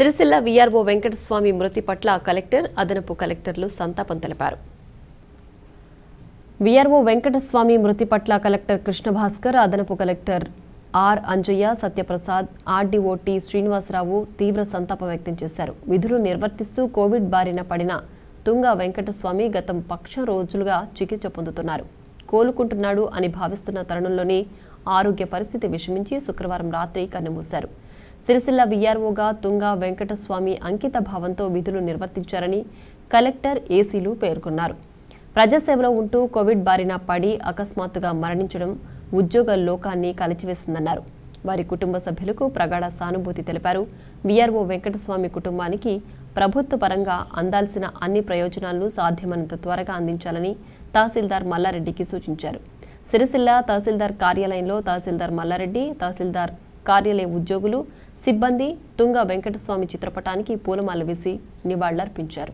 Sircilla VRO Venkataswamy మృతి పట్ల collector అదనపు కలెక్టర్లు సంతాపం తెలిపారు. వీఆర్ఓ వెంకటస్వామి మృతి పట్ల కలెక్టర్ కృష్ణభాస్కర్ అదనపు collector R Anjaiah Satyaprasad RDO T Srinivasa Rao తీవ్ర సంతాపం వ్యక్తం చేశారు. విధులు నిర్వర్తిస్తూ కోవిడ్ బారిన పడిన తుంగ వెంకటస్వామి గతం పక్ష రోజులుగా చికిత్స పొందుతున్నారు. కోలుకుంటున్నాడు అని భావిస్తున్న తరుణంలోనే ఆరోగ్య పరిస్థితి విషమించి శుక్రవారం రాత్రి కన్నుమూశారు. సిరిసిల్ల విఆర్ఓగా తుంగ వెంకటస్వామి అంకిత భావంతో విధులు నిర్వర్తించారని కలెక్టర్ ఏసీలు పేర్కొన్నారు. ప్రజాసేవలో ఉంటూ కోవిడ్ బారిన పడి అకస్మాత్తుగా మరణించడం ఉద్యోగ లోకాన్ని కలిచివేసిందన్నారు. వారి కుటుంబ సభ్యులకు ప్రగాఢ సానుభూతి తెలిపారు. విఆర్ఓ వెంకటస్వామి కుటుంబానికి ప్రభుత్వ పరంగా అందాల్సిన అన్ని ప్రయోజనాలను సాధ్యమైనంత త్వరగా అందించాలని తహసీల్దార్ మల్లారెడ్డికి సూచించారు. సిరిసిల్ల తహసీల్దార్ కార్యాలయంలో తహసీల్దార్ మల్లారెడ్డి తహసీల్దార్ కార్యాలయ ఉద్యోగులు సిబ్బంది తుంగ వెంకటస్వామి చిత్రపటానికి పూలమాల వేసి నివాళులర్పించారు.